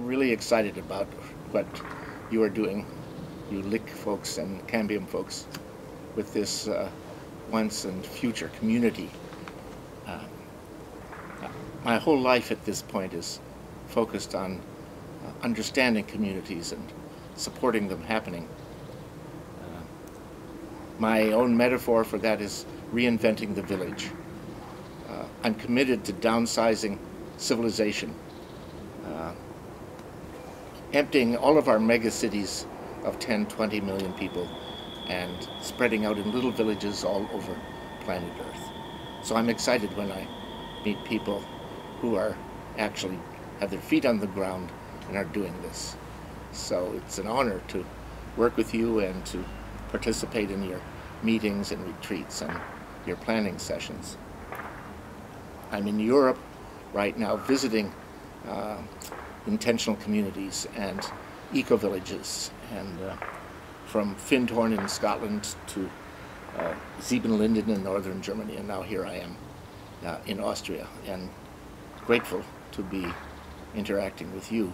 I'm really excited about what you are doing, you LIG folks and Cambium folks, with this uh, once and future community. Uh, my whole life at this point is focused on uh, understanding communities and supporting them happening. Uh, my own metaphor for that is reinventing the village. Uh, I'm committed to downsizing civilization, uh, emptying all of our megacities of 10, 20 million people and spreading out in little villages all over planet Earth. So I'm excited when I meet people who are actually have their feet on the ground and are doing this. So it's an honor to work with you and to participate in your meetings and retreats and your planning sessions. I'm in Europe right now visiting uh, intentional communities and eco-villages and uh, from Findhorn in Scotland to uh, Siebenlinden in northern Germany and now here I am uh, in Austria and grateful to be interacting with you.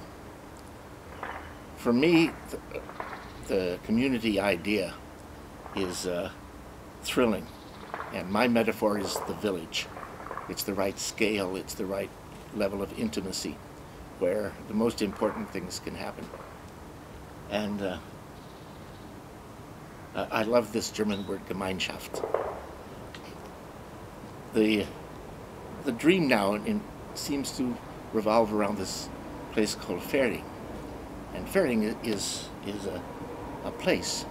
For me, the, the community idea is uh, thrilling and my metaphor is the village. It's the right scale, it's the right level of intimacy where the most important things can happen. And uh, I love this German word Gemeinschaft. The, the dream now in, seems to revolve around this place called Fehring. And Fehring is, is a, a place.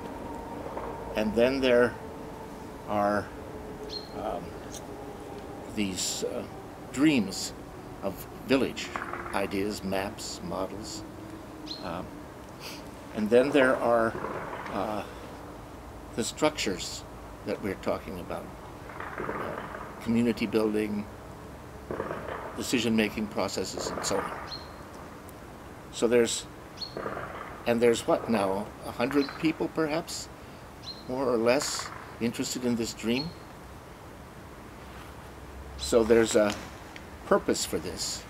And then there are um, these uh, dreams of village ideas, maps, models. Um, and then there are uh, the structures that we're talking about. Uh, community building, decision-making processes, and so on. So there's, and there's what now, a hundred people perhaps, more or less, interested in this dream? So there's a purpose for this,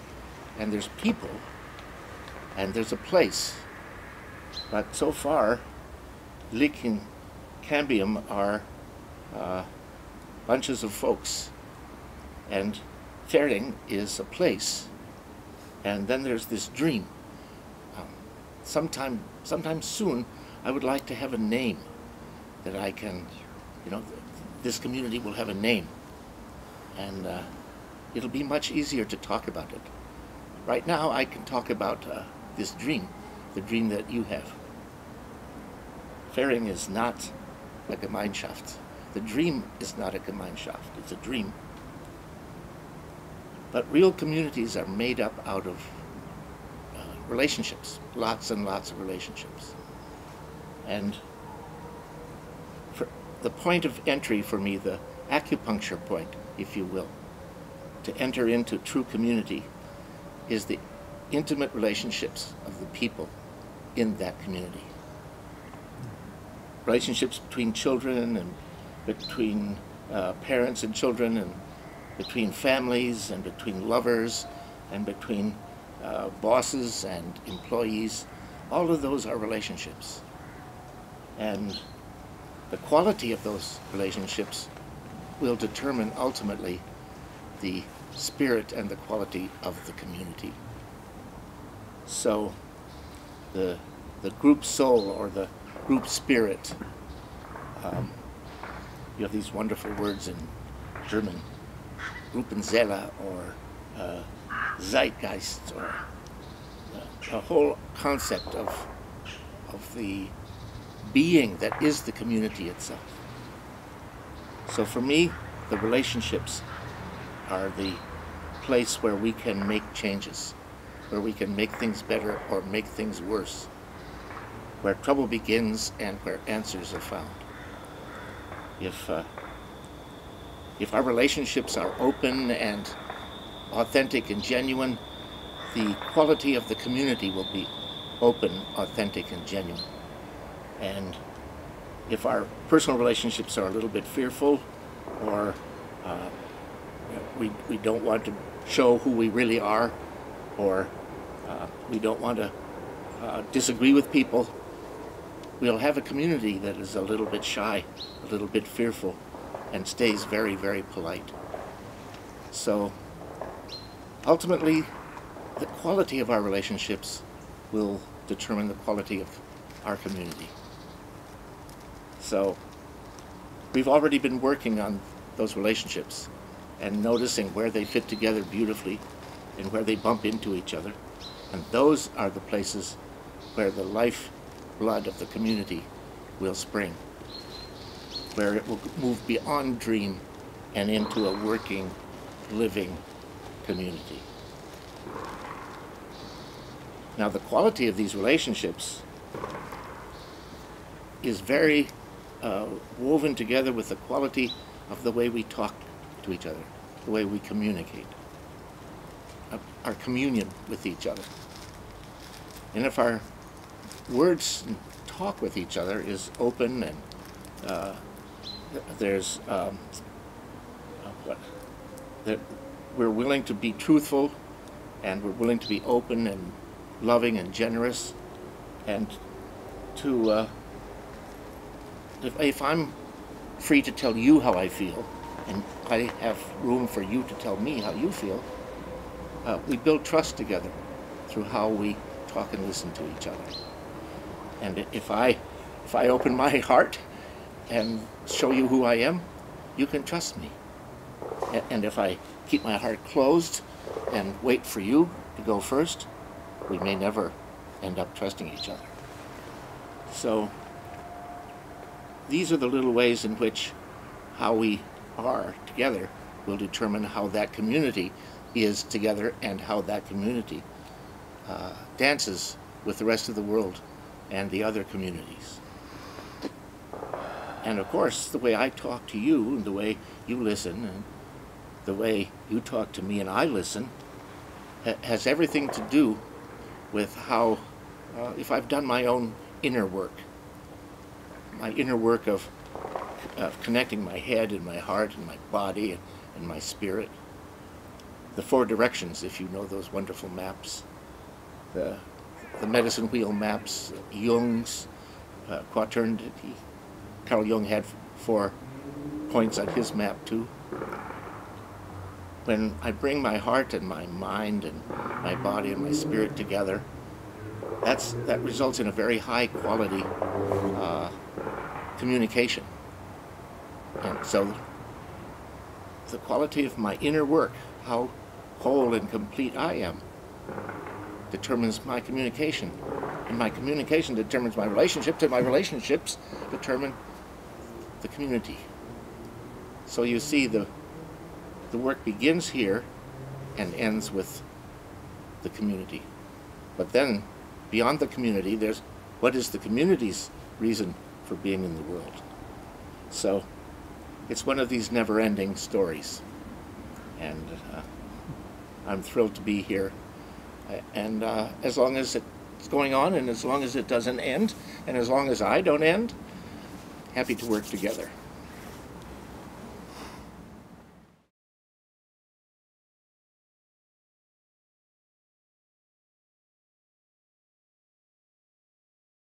and there's people, and there's a place. But so far, leaking cambium are uh, bunches of folks, and Fehring is a place. And then there's this dream. Um, sometime, sometime soon, I would like to have a name that I can, you know, this community will have a name and uh, it'll be much easier to talk about it. Right now, I can talk about uh, this dream, the dream that you have. Fehring is not a Gemeinschaft. The dream is not a Gemeinschaft, it's a dream. But real communities are made up out of uh, relationships, lots and lots of relationships. And the point of entry for me, the acupuncture point, if you will, to enter into true community is the intimate relationships of the people in that community. Relationships between children and between uh, parents and children and between families and between lovers and between uh, bosses and employees. All of those are relationships. And the quality of those relationships will determine ultimately the spirit and the quality of the community. So the, the group soul or the group spirit, um, you have these wonderful words in German, Gruppenseele or uh, Zeitgeist or uh, a whole concept of, of the being that is the community itself. So for me, the relationships are the place where we can make changes, where we can make things better or make things worse, where trouble begins and where answers are found. If, uh, if our relationships are open and authentic and genuine, the quality of the community will be open, authentic, and genuine. And if our personal relationships are a little bit fearful or uh, we, we don't want to show who we really are or Uh, we don't want to uh, disagree with people. We'll have a community that is a little bit shy, a little bit fearful, and stays very, very polite. So ultimately, the quality of our relationships will determine the quality of our community. So we've already been working on those relationships and noticing where they fit together beautifully and where they bump into each other. And those are the places where the life blood of the community will spring, where it will move beyond dream and into a working, living community. Now, the quality of these relationships is very uh, woven together with the quality of the way we talk to each other, the way we communicate, uh, our communion with each other. And if our words and talk with each other is open and uh, there's um, uh, what that we're willing to be truthful and we're willing to be open and loving and generous and to uh, if, if I'm free to tell you how I feel and I have room for you to tell me how you feel. Uh, we build trust together through how we talk and listen to each other. And if I if I open my heart and show you who I am you can trust me. And if I keep my heart closed and wait for you to go first we may never end up trusting each other. So these are the little ways in which how we are together will determine how that community is together and how that community uh, dances with the rest of the world and the other communities. And of course, the way I talk to you and the way you listen and the way you talk to me and I listen ha has everything to do with how, uh, if I've done my own inner work, my inner work of, of connecting my head and my heart and my body and, and my spirit, the four directions, if you know those wonderful maps, the, the medicine wheel maps, Jung's uh, quaternity. Carl Jung had four points on his map too when I bring my heart and my mind and my body and my spirit together, that's that results in a very high quality uh, communication. And so the quality of my inner work, how whole and complete I am, determines my communication. And my communication determines my relationships, and my relationships determine the community. So you see the the work begins here and ends with the community. But then, beyond the community, there's what is the community's reason for being in the world. So, it's one of these never-ending stories. And uh, I'm thrilled to be here. And uh, as long as it's going on, and as long as it doesn't end, and as long as I don't end, happy to work together.